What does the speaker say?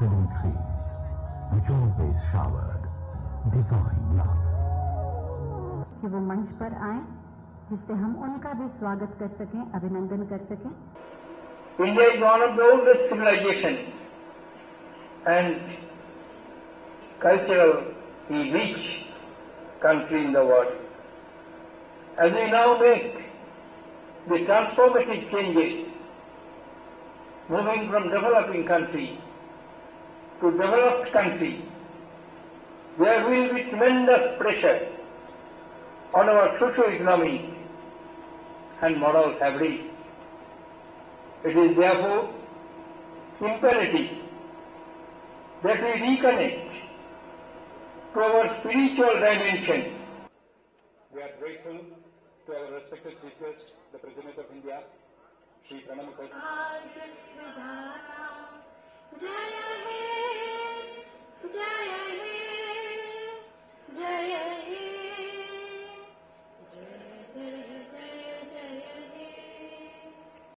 filling trees, which always showered divine love. कि वो मंच पर आए जिससे हम उनका भी स्वागत कर सकें अभिनंदन कर सकें India is one of the oldest civilizations and culturally rich country in the world. As we now make the transformative changes, moving from developing country to developed country, there will be tremendous pressure on our socio-economic and moral fabric. It is therefore imperative that we reconnect to our spiritual dimensions. We are grateful to our respected teachers, the President of India, Sri Pranab